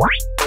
What?